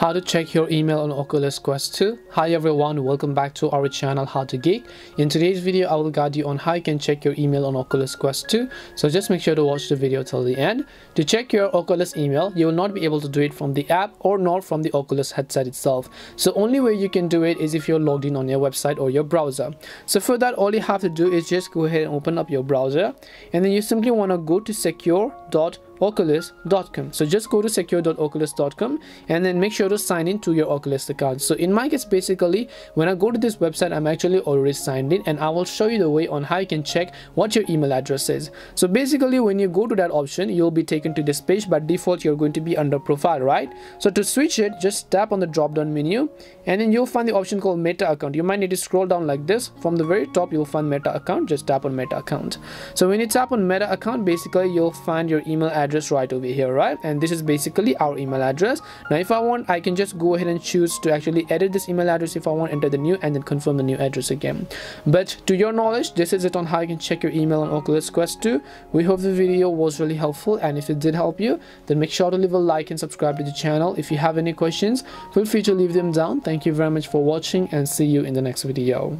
how to check your email on Oculus Quest 2. Hi everyone, welcome back to our channel How to Geek. In today's video, I will guide you on how you can check your email on Oculus Quest 2. So just make sure to watch the video till the end. To check your Oculus email, you will not be able to do it from the app or not from the Oculus headset itself. So only way you can do it is if you're logged in on your website or your browser. So for that, all you have to do is just go ahead and open up your browser and then you simply want to go to secure.oculus oculus.com so just go to secure.oculus.com and then make sure to sign in to your oculus account. So in my case basically when i go to this website i'm actually already signed in and i will show you the way on how you can check what your email address is. So basically when you go to that option you'll be taken to this page. By default you're going to be under profile right? So to switch it just tap on the drop down menu and then you'll find the option called meta account. You might need to scroll down like this. From the very top you'll find meta account. Just tap on meta account. So when you tap on meta account basically you'll find your email address address right over here right? And this is basically our email address. Now if i want i can just go ahead and choose to actually edit this email address if i want enter the new and then confirm the new address again. But to your knowledge this is it on how you can check your email on oculus quest 2 we hope the video was really helpful and if it did help you then make sure to leave a like and subscribe to the channel. If you have any questions feel free to leave them down. Thank you very much for watching and see you in the next video